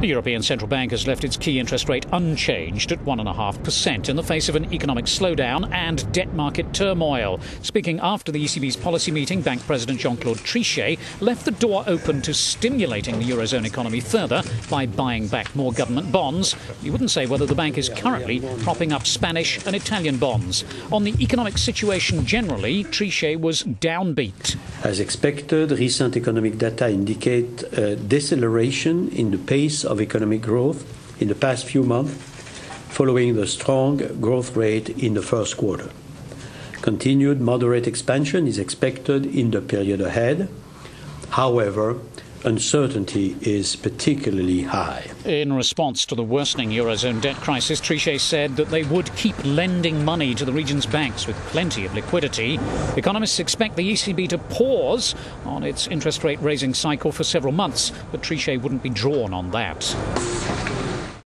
The European Central Bank has left its key interest rate unchanged at 1.5% in the face of an economic slowdown and debt market turmoil. Speaking after the ECB's policy meeting, Bank President Jean Claude Trichet left the door open to stimulating the Eurozone economy further by buying back more government bonds. You wouldn't say whether the bank is currently propping up Spanish and Italian bonds. On the economic situation generally, Trichet was downbeat. As expected, recent economic data indicate a deceleration in the pace of economic growth in the past few months, following the strong growth rate in the first quarter. Continued moderate expansion is expected in the period ahead. However, uncertainty is particularly high. In response to the worsening Eurozone debt crisis, Trichet said that they would keep lending money to the region's banks with plenty of liquidity. Economists expect the ECB to pause on its interest rate raising cycle for several months, but Trichet wouldn't be drawn on that.